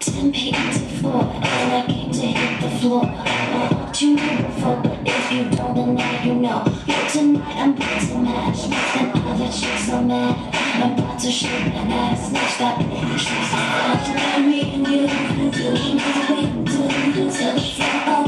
Ten pages of four, and I came to hit the floor. I thought you knew before, but if you don't, then now you know. But tonight I'm about to match, make all the chicks so mad. I'm about to shake that ass, snatch that bitch. I'm bout to make I'm doing, till the.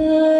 good.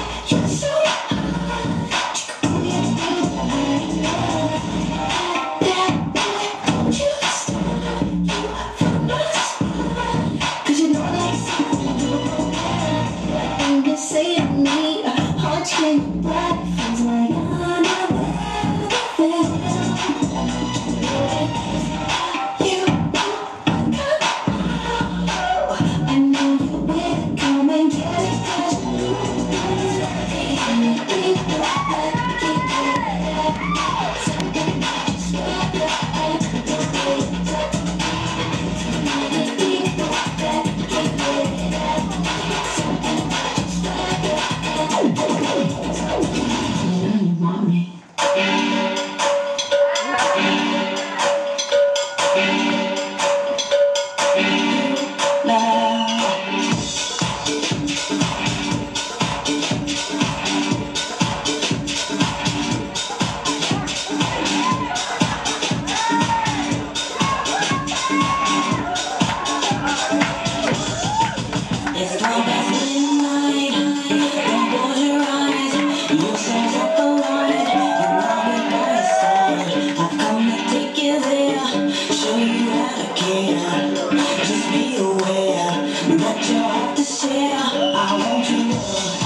But you have to say, I want you more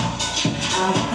I want